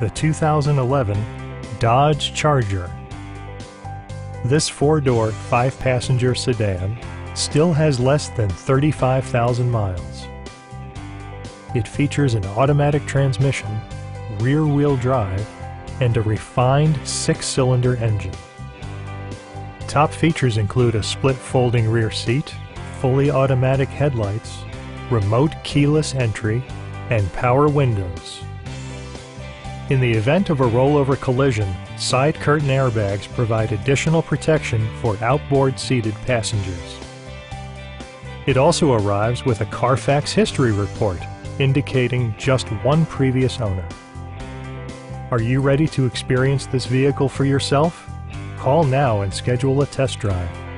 the 2011 Dodge Charger. This four-door, five-passenger sedan still has less than 35,000 miles. It features an automatic transmission, rear-wheel drive, and a refined six-cylinder engine. Top features include a split folding rear seat, fully automatic headlights, remote keyless entry, and power windows. In the event of a rollover collision, side curtain airbags provide additional protection for outboard seated passengers. It also arrives with a Carfax history report indicating just one previous owner. Are you ready to experience this vehicle for yourself? Call now and schedule a test drive.